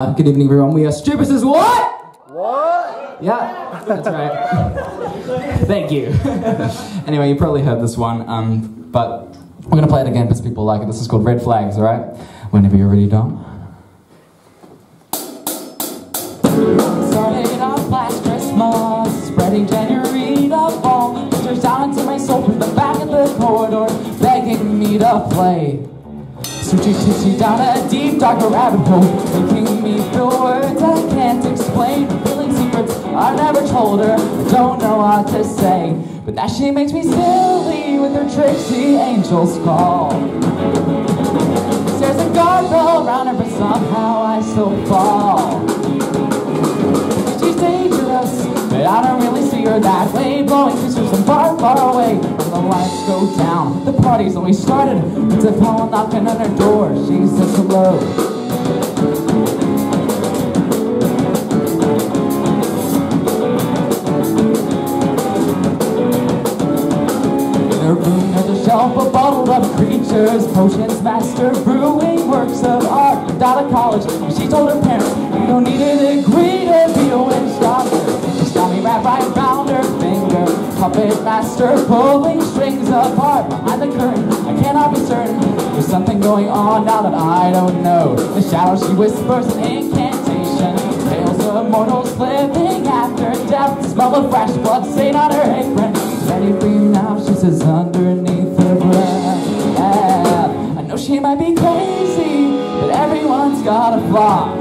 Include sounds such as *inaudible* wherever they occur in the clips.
Uh, good evening, everyone. We are Stupisayswhat? What? Yeah, that's right. Thank you. *laughs* anyway, you probably heard this one, um, but we're gonna play it again because people like it. This is called Red Flags, all right? Whenever you're ready, Dom. Started off last Christmas, spreading January the fall. Sisters down into my soul from the back of the corridor, begging me to play. Searching tissue down a deep, dark rabbit hole, making me feel words I can't explain. Feeling secrets I never told her, I don't know what to say. But now she makes me silly with her tricksy angel's call. There's a guardrail around her, but somehow I still fall. I don't really see her that way. Blowing kisses from far, far away. When the lights go down, the party's only started. It's a call knocking on her door. She says hello. Her room there's a shelf of bottled up creatures, potions, master brewing works of art. Out of college, she told her parents, you don't need a degree to be puppet master pulling strings apart. Behind the curtain, I cannot be certain. There's something going on now that I don't know. The shadow she whispers an incantation, tales of mortals living after death. The smell of fresh blood stain on her apron. Ready for you now, she says underneath her breath. Yeah, I know she might be crazy, but everyone's got a flaw.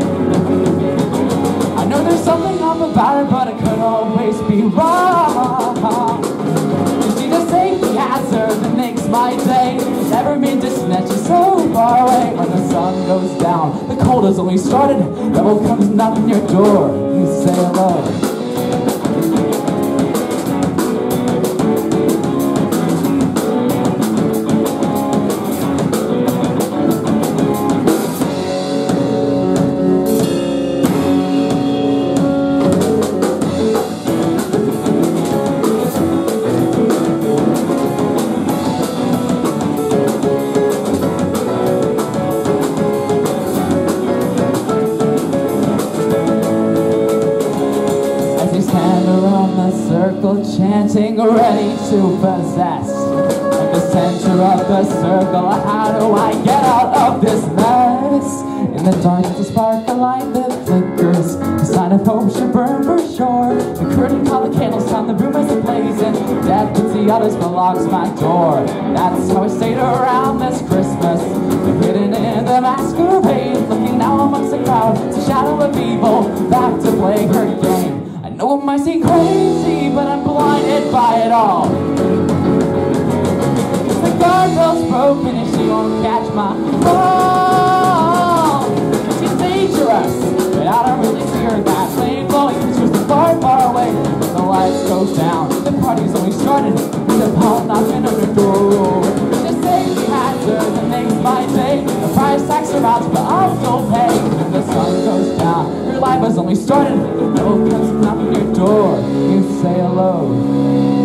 I know there's something off about her, but it could always be wrong. My day. Never mean to snatch you so far away. When the sun goes down, the cold has only started. Devil comes knocking your door. You say hello. Circle chanting, ready to possess. At the center of the circle, how do I get out of this mess? In the dark, the spark, a light that flickers. A sign of hope should burn for sure. The curtain call, the candles down, the room is blazing. Death puts the others, but locks my door. That's how I stayed around this Christmas. Hidden in the masquerade, looking now amongst the crowd. It's a shadow of evil, back to play her game. I know it might seem crazy, but I'm blinded by it all. The guardrail's broken and she won't catch my fall. She's dangerous, but I don't really see her that way. Blowing pictures from far, far away. When the lights go down, the party's only started. With the ball knocking on her door. A safety hazard that makes my day. The price tag surrounds, but I'll still pay. Life has only started. No comes knocking your door. You say hello.